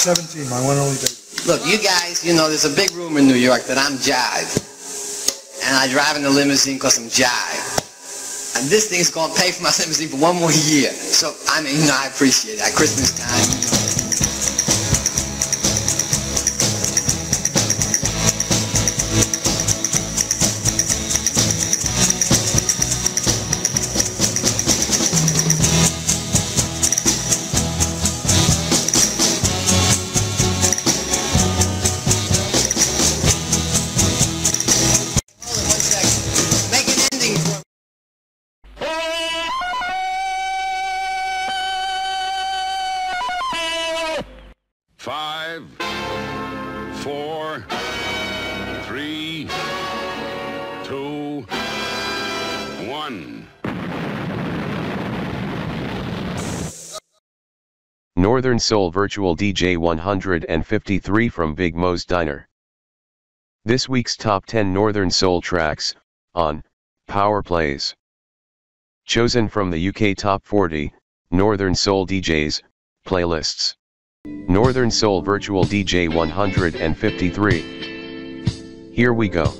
17, my one and only baby. Look, you guys, you know, there's a big rumor in New York that I'm jive. And I drive in the limousine because I'm jive. And this thing's going to pay for my limousine for one more year. So, I mean, you know, I appreciate it. At Christmas time, Northern Soul Virtual DJ 153 from Big Moe's Diner. This week's top 10 Northern Soul tracks, on, Power Plays. Chosen from the UK Top 40, Northern Soul DJs, playlists. Northern Soul Virtual DJ 153. Here we go.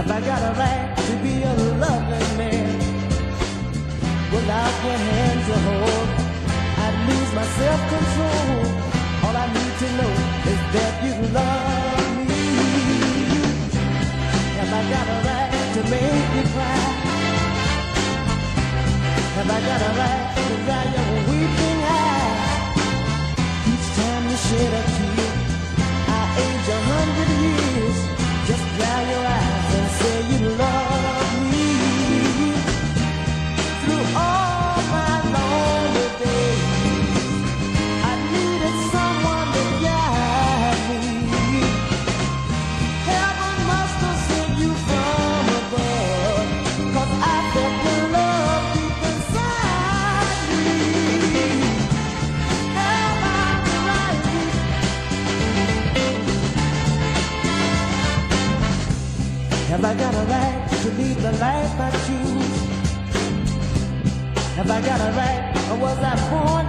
Have I got a right to be a loving man? Without your hand to hold, I'd lose my self-control. All I need to know is that you love me. Have I got a right to make you cry? Have I got a right to dry your weeping eyes? Each time you shed a tear, I age a hundred years. lead the life I choose? Have I got it right, or was I born?